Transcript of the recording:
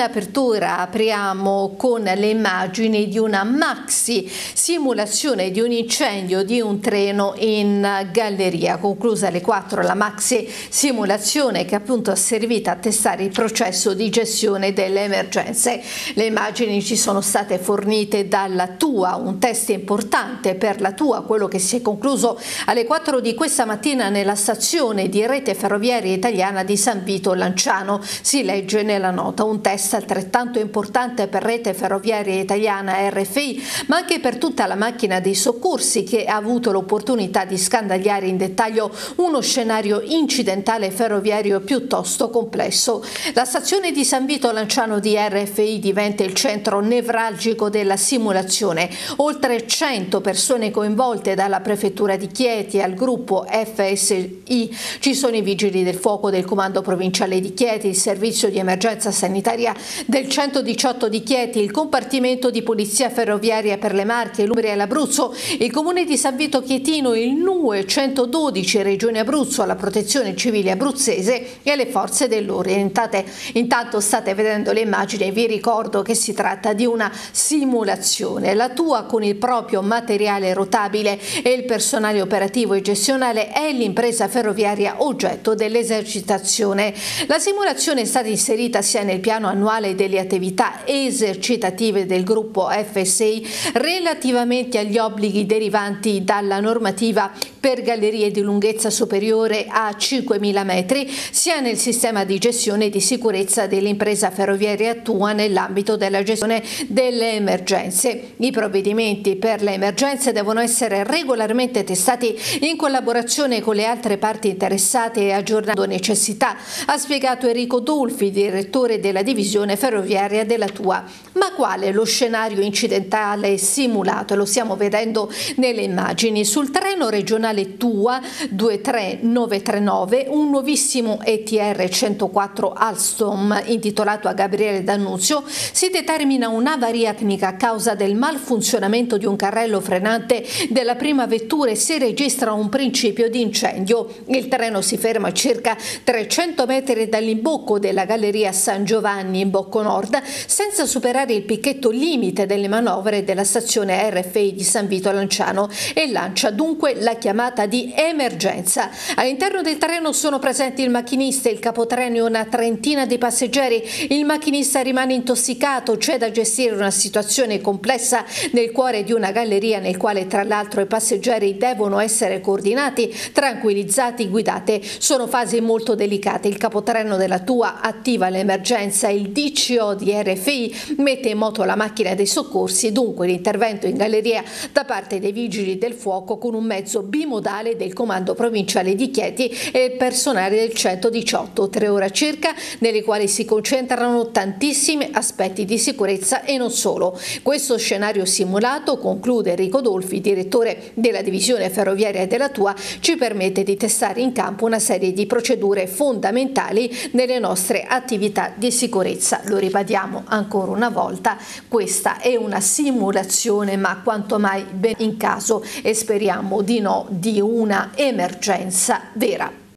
In apertura apriamo con le immagini di una maxi simulazione di un incendio di un treno in galleria. Conclusa alle 4 la maxi simulazione che appunto ha servito a testare il processo di gestione delle emergenze. Le immagini ci sono state fornite dalla tua, un test importante per la tua, quello che si è concluso alle 4 di questa mattina nella stazione di rete ferroviaria italiana di San Vito Lanciano. Si legge nella nota un test altrettanto importante per rete ferroviaria italiana RFI, ma anche per tutta la macchina dei soccorsi che ha avuto l'opportunità di scandagliare in dettaglio uno scenario incidentale ferroviario piuttosto complesso. La stazione di San Vito Lanciano di RFI diventa il centro nevralgico della simulazione. Oltre 100 persone coinvolte dalla prefettura di Chieti al gruppo FSI. Ci sono i vigili del fuoco del comando provinciale di Chieti, il servizio di emergenza sanitaria del 118 di Chieti, il compartimento di polizia ferroviaria per le Marche, l'Umbria e l'Abruzzo, il comune di San Vito Chietino, il NUE 112 Regione Abruzzo, la protezione civile abruzzese e le forze dell'Orientate. Intanto state vedendo le immagini e vi ricordo che si tratta di una simulazione. La tua con il proprio materiale rotabile e il personale operativo e gestionale è l'impresa ferroviaria oggetto dell'esercitazione. La simulazione è stata inserita sia nel piano annuale delle attività esercitative del gruppo FSI relativamente agli obblighi derivanti dalla normativa per gallerie di lunghezza superiore a 5.000 metri, sia nel sistema di gestione di sicurezza dell'impresa ferroviaria Tua nell'ambito della gestione delle emergenze. I provvedimenti per le emergenze devono essere regolarmente testati in collaborazione con le altre parti interessate e aggiornando necessità, ha spiegato Enrico Dolfi, direttore della divisione ferroviaria della Tua. Ma quale lo scenario incidentale simulato? Lo stiamo vedendo nelle immagini. Sul treno regionale Tua 23939 un nuovissimo ETR 104 Alstom intitolato a Gabriele D'Annunzio si determina un'avaria tecnica a causa del malfunzionamento di un carrello frenante della prima vettura e si registra un principio di incendio. Il treno si ferma a circa 300 metri dall'imbocco della galleria San Giovanni in Bocco Nord senza superare il picchetto limite delle manovre della stazione RFI di San Vito Lanciano e lancia dunque la chiamata di emergenza. All'interno del treno sono presenti il macchinista, il capotreno e una trentina di passeggeri. Il macchinista rimane intossicato, c'è da gestire una situazione complessa nel cuore di una galleria nel quale tra l'altro i passeggeri devono essere coordinati, tranquillizzati, guidate. Sono fasi molto delicate. Il capotreno della tua attiva l'emergenza, il DCO di RFI mette in moto la macchina dei soccorsi dunque l'intervento in galleria da parte dei vigili del fuoco con un mezzo bimodale del comando provinciale di Chieti e personale del 118, tre ore circa, nelle quali si concentrano tantissimi aspetti di sicurezza e non solo. Questo scenario simulato, conclude Enrico Dolfi, direttore della divisione ferroviaria della Tua, ci permette di testare in campo una serie di procedure fondamentali nelle nostre attività di sicurezza. Lo ribadiamo ancora una volta, questa è una simulazione ma quanto mai ben in caso e speriamo di no di una emergenza vera.